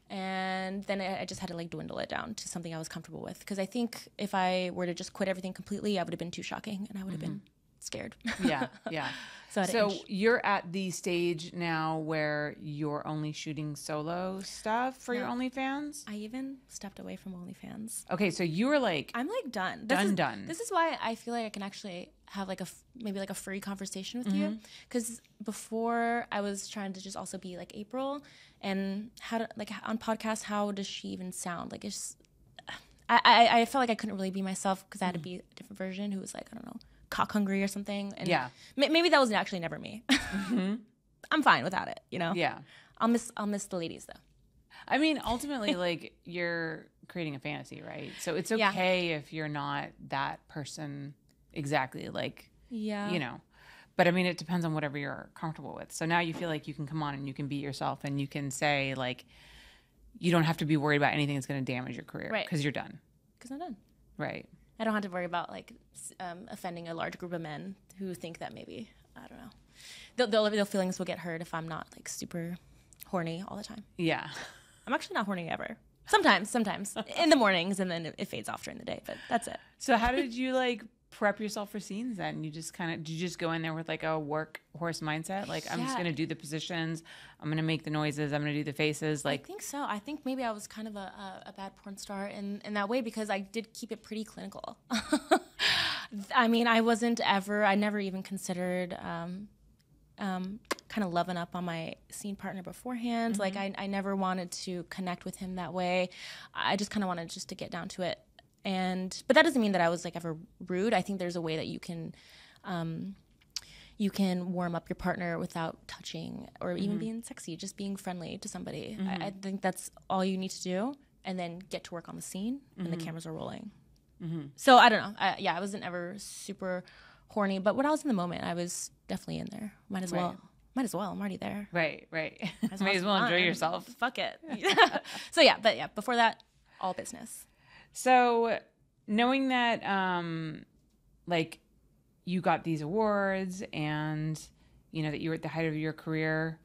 And then I, I just had to like dwindle it down to something I was comfortable with because I think if I were to just quit everything completely, I would have been too shocking and I would have been scared. yeah, yeah. So I had to So you're at the stage now where you're only shooting solo stuff for your Yeah. OnlyFans. I even stepped away from OnlyFans. Okay, so you were like, I'm like done. This Done, is, done. This is why I feel like I can actually have like a maybe like a free conversation with Mm-hmm. you because before I was trying to just also be like April and how to like on podcast how does she even sound like it's I I, I felt like I couldn't really be myself because I had to be a different version who was like I don't know cock hungry or something and Yeah. ma- maybe that was actually never me. Mm-hmm. I'm fine without it, you know. yeah. I'll miss I'll miss the ladies though. I mean, ultimately, like you're creating a fantasy, right? So it's Yeah. okay if you're not that person exactly, like Yeah. you know. But I mean, it depends on whatever you're comfortable with. So now you feel like you can come on and you can be yourself and you can say like, you don't have to be worried about anything that's going to damage your career Right. because you're done, because I'm done. right? I don't have to worry about like um, offending a large group of men who think that maybe I don't know. They'll, they'll, their feelings will get hurt if I'm not like super horny all the time. Yeah. I'm actually not horny ever. Sometimes, sometimes in the mornings, and then it, it fades off during the day. But that's it. So how did you like prep yourself for scenes then? You just kind of you just go in there with like a work horse mindset? Like I'm just going to do the positions, I'm going to make the noises, I'm going to do the faces like I think so. I think maybe I was kind of a, a, a bad porn star in, in that way because I did keep it pretty clinical. I mean, I wasn't ever, I never even considered um, um, kind of loving up on my scene partner beforehand. Like, I, I never wanted to connect with him that way. I just kind of wanted just to get down to it. And, but that doesn't mean that I was like ever rude. I think there's a way that you can um, you can warm up your partner without touching or even mm-hmm. being sexy, just being friendly to somebody. I, mm-hmm. I think that's all you need to do, and then get to work on the scene when the mm-hmm. cameras are rolling. So I don't know. I, yeah, I wasn't ever super horny, but when I was in the moment, I was definitely in there. Might as well. Might as well. I'm already there. right, right. Might May as well enjoy yourself. Fuck it. so yeah, but yeah, before that, all business. So, knowing that, um, like, you got these awards and, you know, that you were at the height of your career,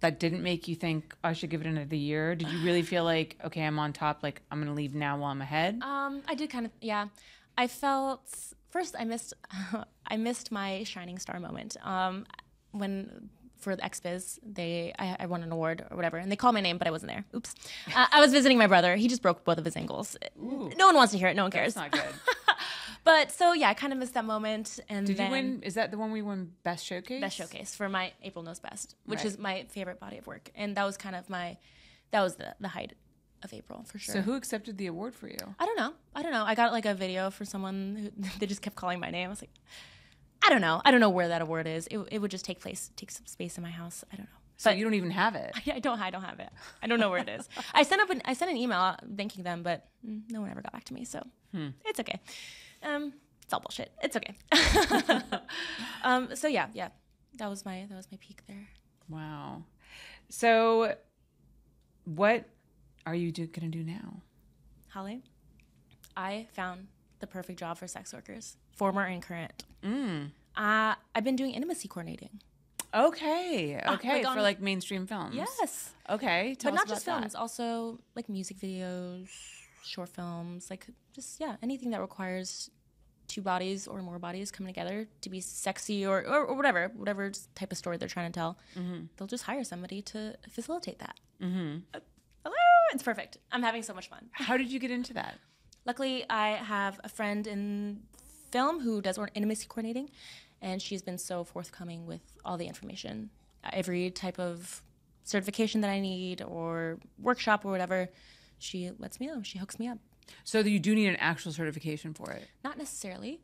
that didn't make you think, "Oh, I should give it another year? Did you really feel like, okay, I'm on top, like, I'm to leave now while I'm ahead? Um, I did kind of, yeah. I felt first I missed, I missed my shining star moment. Um, when for the XBiz, they I, I won an award or whatever, and they called my name, but I wasn't there. Oops. Uh, I was visiting my brother. He just broke both of his ankles. No one wants to hear it. No one cares. That's not good. But so yeah, I kind of missed that moment. And Did then you win? Is that the one we won Best Showcase? best showcase for my April Knows Best, which Right. is my favorite body of work, and that was kind of my, that was the the height of April for sure. So, who accepted the award for you? I don't know. I don't know. I got like a video for someone who they just kept calling my name. I was like, I don't know. I don't know where that award is. It, it would just take place, take some space in my house. I don't know. So, But you don't even have it. I don't. I don't have it. I don't know where it is. I sent up. An, I sent an email thanking them, but mm, no one ever got back to me. So it's okay. Um, it's all bullshit. It's okay. um, so yeah, yeah. That was my that was my peak there. Wow. So, what are you do, going to do now? Holly, I found the perfect job for sex workers, former and current. Mm. Uh, I've been doing intimacy coordinating. Okay. Okay. like on- for like mainstream films. Yes, Okay. Tell but not just that. films, also like music videos, short films, like just yeah, anything that requires two bodies or more bodies coming together to be sexy or, or, or whatever, whatever type of story they're trying to tell. Mm-hmm. They'll just hire somebody to facilitate that. Mm-hmm. hello, it's perfect. I'm having so much fun. How did you get into that? Luckily, I have a friend in film who does intimacy coordinating, and she's been so forthcoming with all the information. Every type of certification that I need or workshop or whatever, she lets me know. She hooks me up. So you do need an actual certification for it. Not necessarily.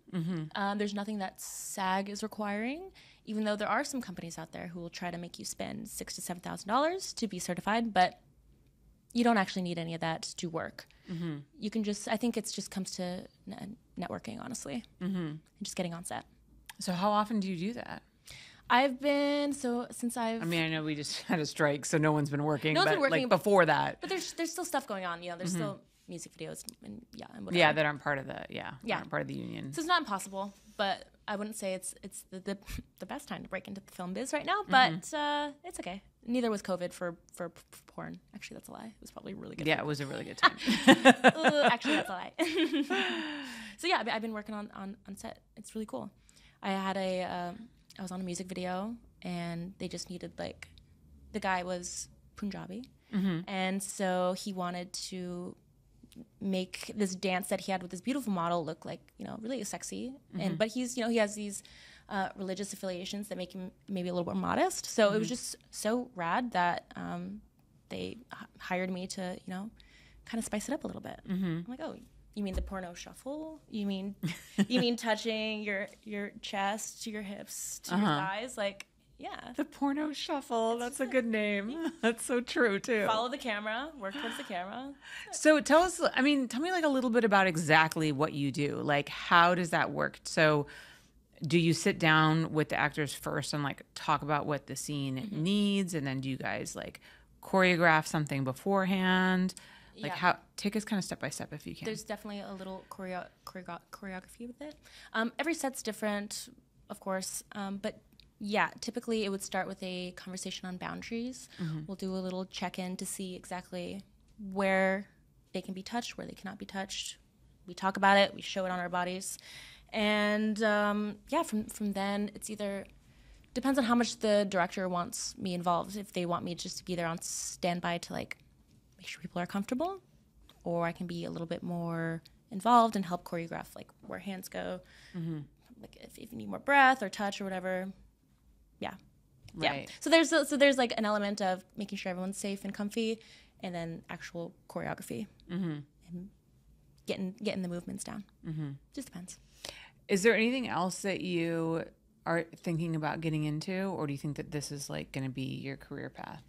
Um, there's nothing that SAG is requiring, even though there are some companies out there who will try to make you spend six to seven thousand dollars to be certified, but you don't actually need any of that to work. You can just, I think it's just comes to networking, honestly, mm-hmm. and just getting on set. So how often do you do that? I've been so since I've I mean, I know we just had a strike, so no one's been working. No one's been working, like before that, but there's there's still stuff going on. You know, there's still music videos and yeah, and whatever. yeah, that aren't part of the yeah, Yeah. part of the union. So it's not impossible, but I wouldn't say it's it's the the, the best time to break into the film biz right now. But uh, it's okay. Neither was COVID for, for porn. Actually, that's a lie. It was probably really good. Yeah, it was a really good time. Actually, that's a lie. so yeah, I've been- working on, on on set. It's really cool. I had a um, I was on a music video, and they just needed like the guy was Punjabi, and so he wanted to make this dance that he had with this beautiful model look like you know really sexy and but he's you know he has these uh, religious affiliations that make him maybe a little more modest so it was just so rad that um, they h- hired me to you know kind of spice it up a little bit i'm like oh you mean the porno shuffle you mean you mean touching your your chest to your hips to your thighs like yeah the porno shuffle. That's a good name. That's so true too. follow the camera work towards the camera So tell us, I mean, tell me like a little bit about exactly what you do. Like, how does that work? So, do you sit down with the actors first and like talk about what the scene Mm-hmm. needs, and then do you guys like choreograph something beforehand? Like, Yeah. how take us kind of step by step if you can. there's definitely a little choreo- choreo- choreography with it. Um, every set's different, of course, um, but yeah, typically it would start with a conversation on boundaries. We'll do a little check in to see exactly where they can be touched, where they cannot be touched. We talk about it, we show it on our bodies, and um, yeah, from from then it's either depends on how much the director wants me involved. If they want me just to be there on standby to like make sure people are comfortable, or I can be a little bit more involved and help choreograph like where hands go, like if, if you need more breath or touch or whatever. Yeah, yeah. So there's so there's like an element of making sure everyone's safe and comfy, and then actual choreography and getting getting the movements down. Mm-hmm. Just depends. Is there anything else that you are thinking about getting into, or do you think that this is like going to be your career path?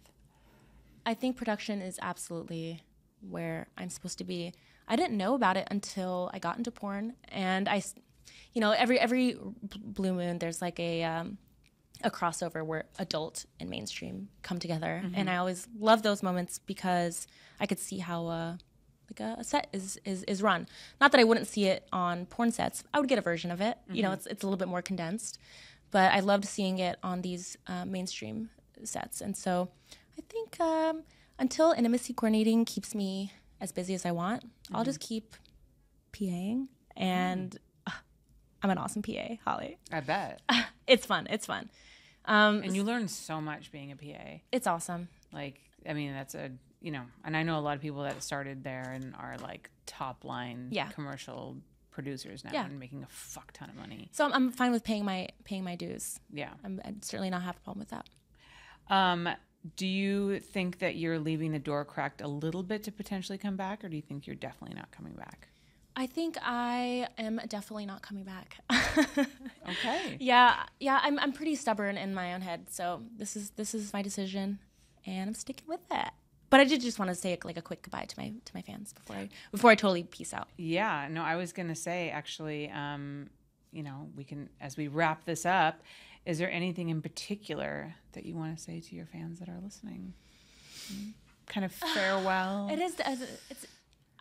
I think production is absolutely where I'm supposed to be. I didn't know about it until I got into porn, and I, you know, every every blue moon there's like a um, a crossover where adult and mainstream come together, and I always love those moments because I could see how uh, like a, a set is, is is run. Not that I wouldn't see it on porn sets. I would get a version of it. You know, it's it's a little bit more condensed, but I loved seeing it on these uh, mainstream sets, and so I think um, until intimacy coordinating keeps me as busy as I want, I'll just keep PAing, and uh, I'm an awesome PA, Holly. I bet. It's fun. It's fun. Um, and you learn so much being a PA. it's awesome. Like, I mean, that's a, you know, and I know a lot of people that started there and are like top line Yeah. commercial producers now Yeah. and making a fuck ton of money. So I'm, I'm fine with paying my paying my dues. Yeah. I'm, I'd certainly not have a problem with that. Um, do you think that you're leaving the door cracked a little bit to potentially come back, or do you think you're definitely not coming back? I think I am definitely not coming back. Okay. yeah, yeah, I'm I'm pretty stubborn in my own head, so this is this is my decision, and I'm sticking with it. But I did just want to say like a quick goodbye to my to my fans before I before I totally peace out. Yeah, no, I was gonna say actually, um, you know, we can as we wrap this up. Is there anything in particular that you want to say to your fans that are listening? Kind of farewell. It is. It's.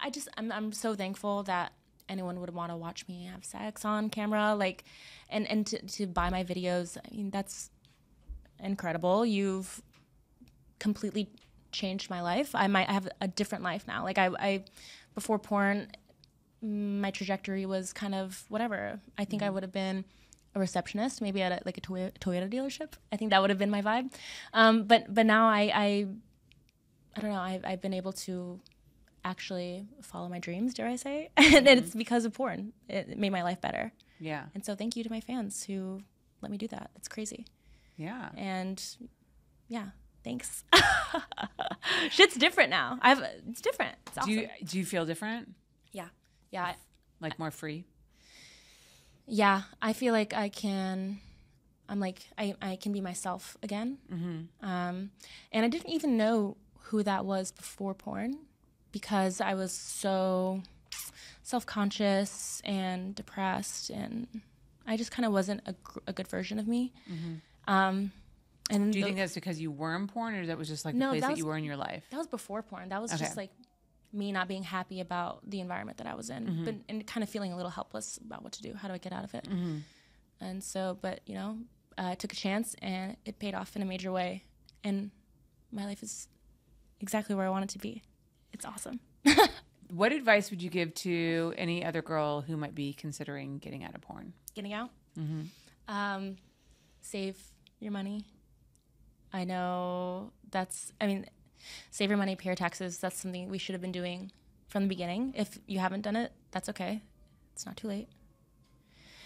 I just. I'm. I'm so thankful that anyone would want to watch me have sex on camera, like, and and to, to buy my videos. I mean, that's incredible. You've completely changed my life. I might have a different life now. Like I, I before porn, mm, my trajectory was kind of whatever. I think I mm-hmm. would have been a receptionist, maybe at a, like a Toyota, Toyota dealership. I think that would have been my vibe. Um, but but now I, I I don't know. I've, I've been able to actually follow my dreams, dare I say? and it's mm-hmm. because of porn. It made my life better. yeah, And so thank you to my fans who let me do that. It's crazy. yeah. And yeah, thanks. Shit's different now. I've it's different. It's awesome. Do you do you feel different? yeah. Yeah. I- Like more free? yeah. I feel like I can I'm like I, I can be myself again. Um, and I didn't even know who that was before porn because I was so self conscious and depressed, and I just kind of wasn't a, a good version of me. Um, and Do you the- think that's because you were in porn, or that was just like the place that that, was- you were in your life? that was before porn. That was Okay. just like me not being happy about the environment that I was in, Mm-hmm. but and kind of feeling a little helpless about what to do. How do I get out of it? Mm-hmm. And so, but you know, I took a chance and it paid off in a major way, and my life is exactly where I want it to be. It's awesome. What advice would you give to any other girl who might be considering getting out of porn? getting out. Um, save your money. I know that's, I mean, save your money, pay your taxes. That's something we should have been doing from the beginning. If you haven't done it, that's okay. It's not too late.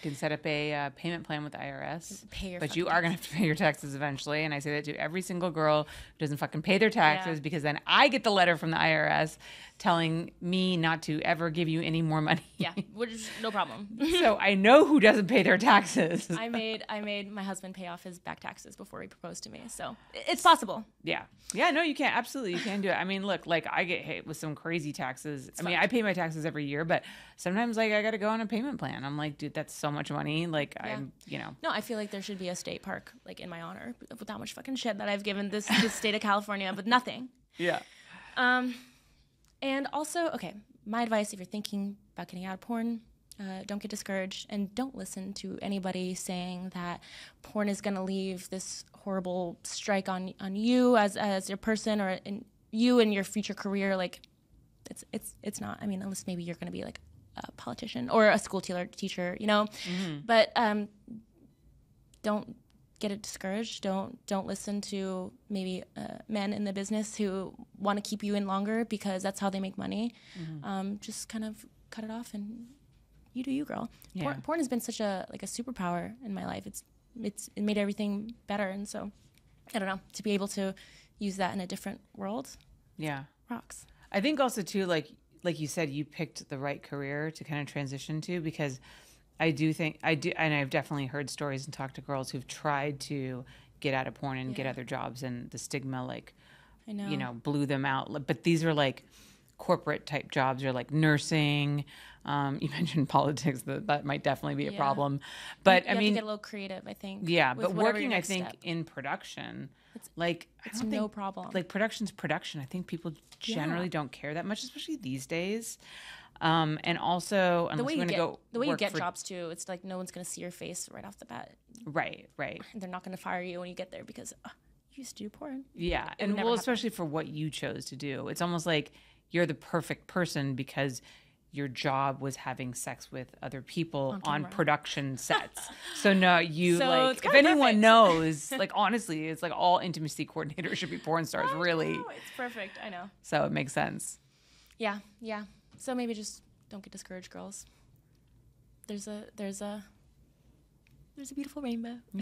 Can set up a uh, payment plan with the IRS. Pay your But you are going to have to pay your taxes eventually. And I say that to every single girl who doesn't fucking pay their taxes Yeah. because then I get the letter from the IRS telling me not to ever give you any more money. Yeah, which is no problem. so I know who doesn't pay their taxes. I made I made my husband pay off his back taxes before he proposed to me, so it's possible. Yeah. Yeah, no, you can't. Absolutely, you can do it. I mean, look, like I get hit with some crazy taxes. I mean, I pay my taxes every year, but sometimes like I got to go on a payment plan. I'm like, dude, that's so much money. Like I'm, you know, No, I feel like there should be a state park like in my honor with that much fucking shit that I've given this this state of California, but nothing. yeah. Um, and also, okay, my advice if you're thinking about getting out of porn, uh, don't get discouraged and don't listen to anybody saying that porn is going to leave this horrible strike on on you as as your person or in you and your future career. Like, it's it's it's not. I mean, unless maybe you're going to be like a politician or a school teacher, teacher, you know. But um, don't get it discouraged. Don't don't listen to maybe uh, men in the business who want to keep you in longer because that's how they make money. Mm-hmm. Um, just kind of cut it off and you do you, girl. Yeah. Porn, porn has been such a like a superpower in my life. It's it's it made everything better, and so I don't know to be able to use that in a different world Yeah. rocks. I think also too, like like you said, you picked the right career to kind of transition to because I do think I do, and I've definitely heard stories and talked to girls who've tried to get out of porn and get other jobs, and the stigma like I know. you know blew them out. But these are like corporate type jobs or like nursing. Um, you mentioned politics that that might definitely be a Yeah. problem, but you I have mean, to get a little creative. I think. yeah, but working, I think step. in production, it's, like I it's no think problem. like production's production. I think people generally don't care that much, especially these days. Um, and also, the way you get go the way you get for- jobs too, it's like no one's gonna see your face right off the bat. right, right, They're not gonna fire you when you get there because uh, you used to do porn. yeah, would and well, especially for what you chose to do, it's almost like you're the perfect person because your job was having sex with other people on, camera. production sets. so no, you So like if anyone perfect. knows, like honestly, it's like all intimacy coordinators should be porn stars, really. It's perfect. I know. So it makes sense. Yeah, yeah. So maybe just don't get discouraged, girls. There's a there's a there's a beautiful rainbow.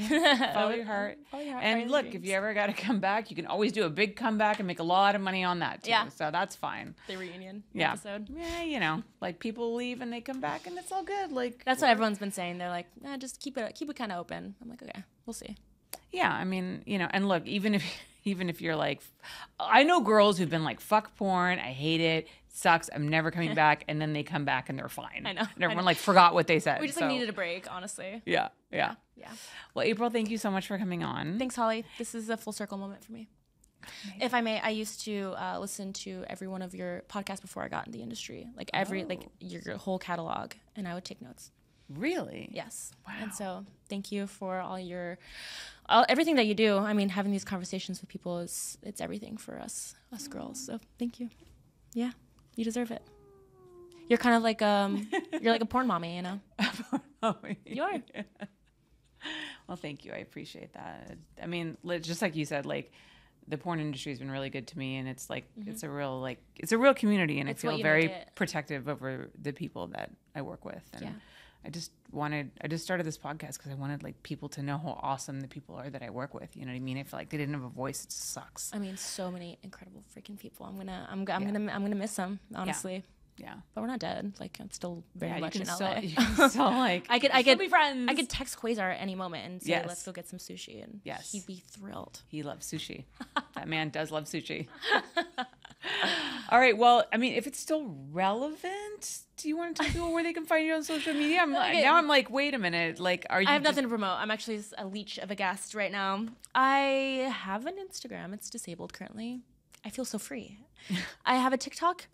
Follow your heart. Follow your heart, And your look, if you ever got to come back, you can always do a big comeback and make a lot of money on that too. Yeah. So that's fine. the reunion Yeah. episode. Yeah, you know, like people leave and they come back and it's all good. Like That's what everyone's been saying. They're like, nah, just keep it keep it kind of open. I'm like, okay, we'll see. yeah, I mean, you know, and look, even if even if you're like, I know girls who've been like, fuck porn, I hate it, sucks, I'm never coming back, and then they come back and they're fine. I know, And everyone know. like forgot what they said. We just so- like needed a break, honestly. Yeah, yeah. Yeah. Well, April, thank you so much for coming on. Thanks, Holly. This is a full circle moment for me. If I may, I used to uh, listen to every one of your podcasts before I got in the industry, like every like your, your whole catalog, and I would take notes. Really? Yes. Wow. And so, thank you for all your, all, everything that you do. I mean, having these conversations with people is it's everything for us, us girls. So thank you. Yeah, you deserve it. You're kind of like um, you're like a porn mommy, you know. You are. Well, thank you. I appreciate that. I mean, just like you said, like the porn industry has been really good to me, and it's like it's a real like it's a real community, and Mm-hmm. It's I feel very protective over the people that I work with. And Yeah. I just wanted, I just started this podcast because I wanted like people to know how awesome the people are that I work with. You know what I mean? I feel like they didn't have a voice. It sucks. I mean, so many incredible freaking people. I'm gonna, I'm, I'm gonna, I'm gonna miss them, honestly. Yeah. But we're not dead. Like I'm still very Yeah, much in still, LA. you can still like. I could, I could be friends. I could text Quasar at any moment and say, Yes. "Let's go get some sushi," and Yes. he'd be thrilled. He loves sushi. that man does love sushi. All right. Well, I mean, if it's still relevant, do you want to tell people where they can find you on social media? I'm like, Okay. now I'm like, wait a minute. Like, are you? I have just- nothing to promote. I'm actually a leech of a guest right now. I have an Instagram. It's disabled currently. I feel so free. I have a TikTok.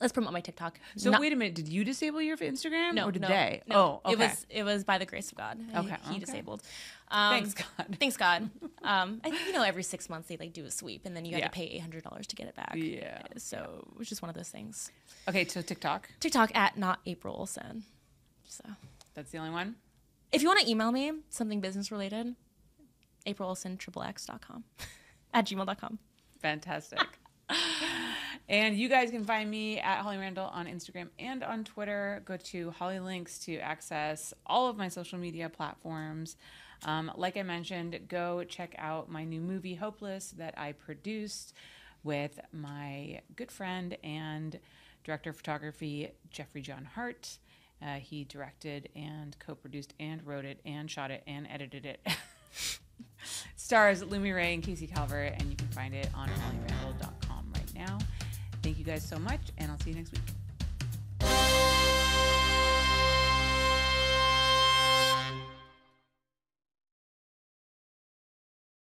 Let's promote my TikTok. So Not- wait a minute. Did you disable your Instagram? no, or did no, they? No, Oh, okay. It was it was by the grace of God. He- Okay, he, okay. disabled. Um, Thanks God. Thanks God. Um, I, you know, every six months they like do a sweep, and then you got Yeah. to pay eight hundred dollars to get it back. Yeah, So it was just one of those things. Okay. So TikTok. TikTok at not April Olsen. So That's the only one. if you want to email me something business related, April Olsen triple X.com at gmail.com. Fantastic. And you guys can find me at Holly Randall on Instagram and on Twitter. Go to Holly Links to access all of my social media platforms. Um, like I mentioned, go check out my new movie, Hopeless, that I produced with my good friend and director of photography, Jeffrey John Hart. Uh, he directed and co produced and wrote it and shot it and edited it. Stars Lumi Ray and Casey Calvert, and you can find it on hollyrandall.com right now. You guys so much, and I'll see you next week.